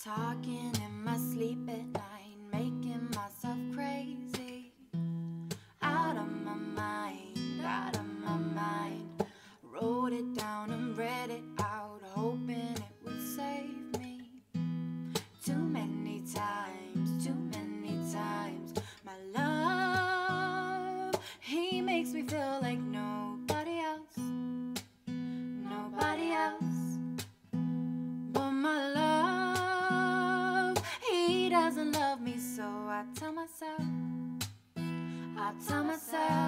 Talking in my sleep at night, making myself crazy. Out of my mind, out of my mind. Wrote it down and read it out, hoping it would save me. Too many times, too many times. My love, he makes me feel like nobody doesn't love me, so I tell myself, I tell myself.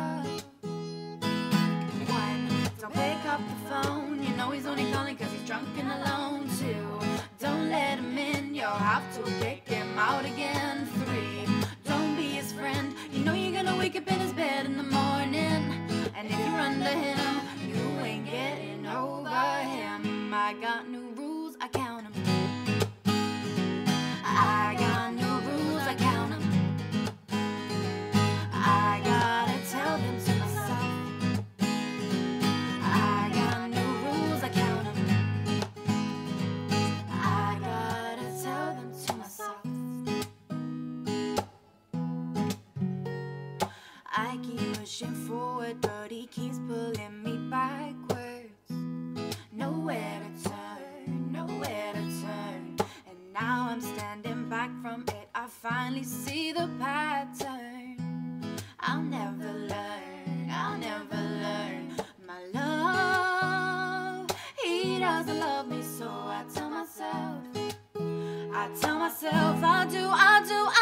Pushing forward, but he keeps pulling me backwards. Nowhere to turn, nowhere to turn. And now I'm standing back from it. I finally see the pattern. I'll never learn, I'll never learn. My love, he doesn't love me, so I tell myself. I tell myself I do, I do, I do.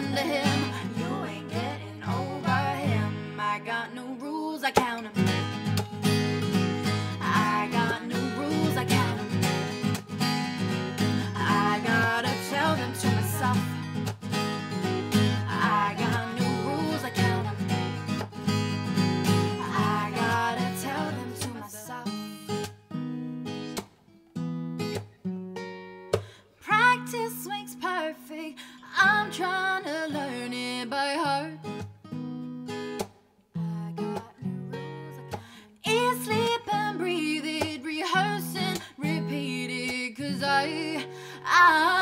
Under him, you ain't getting over him. I got no rules, I count 'em. I got no rules, I count 'em. I gotta tell them to myself. I got new rules, I count 'em. I gotta tell them to myself. Practice makes perfect. I'm trying it, I,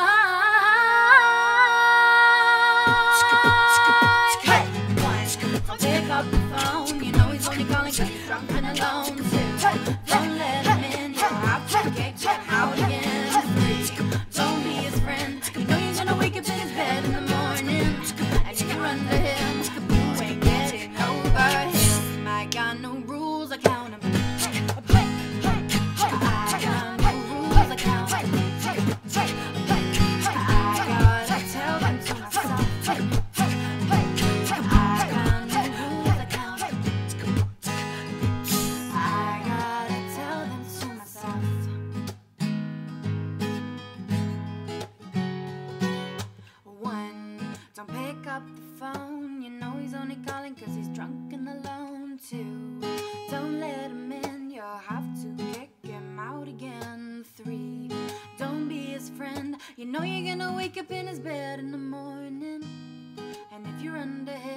drunk and alone, two, don't let him in, you'll have to him out again, feeling cause he's drunk and alone too. Don't let him in, you'll have to kick him out again. Three, don't be his friend. You know you're gonna wake up in his bed in the morning. And if you're under him